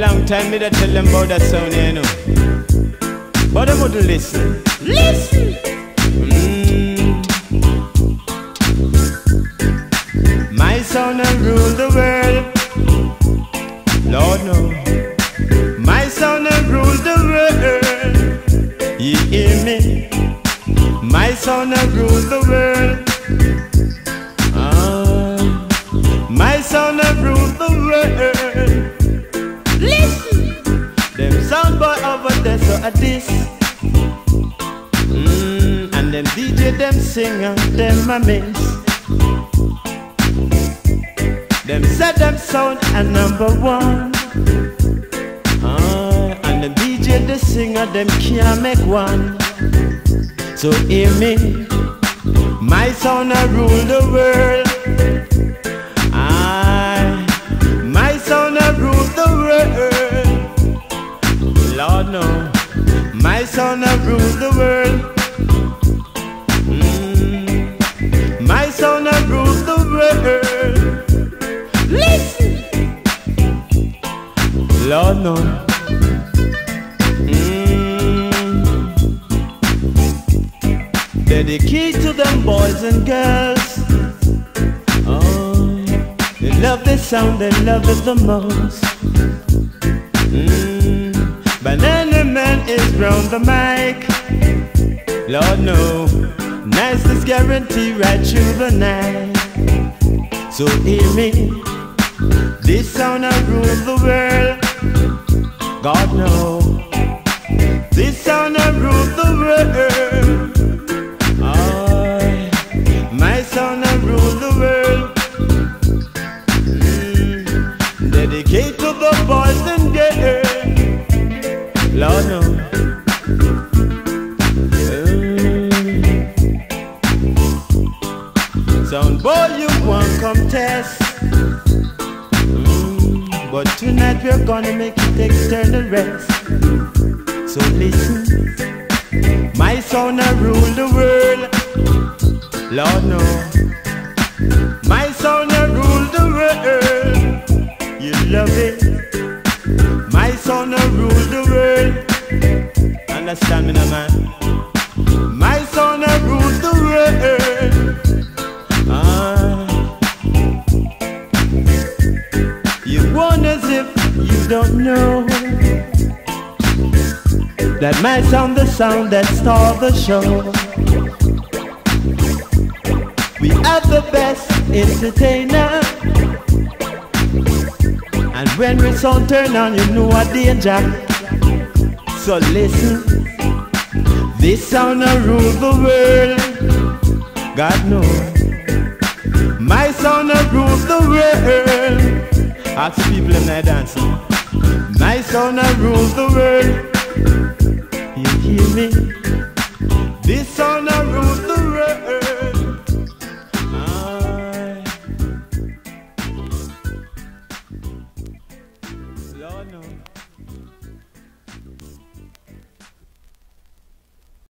long time me that tell them about that sound, you know. But them wouldn't listen. Listen! Mm. My sound will rule the world. Lord no. My sound will rule the world. You hear me? My sound will rule the world. Ah. My sound will rule the world. There this. Mm, and them DJ them singer them a miss. Them said them sound a number one. Ah, and the DJ, the singer, them can't make one. So hear me, my sound a rule the world. I, my sound a rule the world. Lord my son a rule the world. Mm, my son a rule the world. Listen. Lord no. Mm. Dedicate to them boys and girls. Oh, they love the sound, they love it the most. Round the mic. Lord no, niceness guarantee right through the night. So hear me, this sound I rule the world. God know, this sound I rule the world. I, my sound I rule the world. Mm, dedicate to the boys want come test. Mm, but tonight we're gonna make it external rest. So listen, my sound I rule the world. Lord no, my sound I rule the world. You love it. My sound I rule the world. Understand me now, man? Don't know that my sound, the sound that stole the show. We are the best entertainer. And when we sound turn on, you know a danger. So listen, this sound will rule the world. God knows. My sound will rule the world. Ask people in there dancing. My sound I rules the world. You hear me? This sound I rules the world. I... Lord.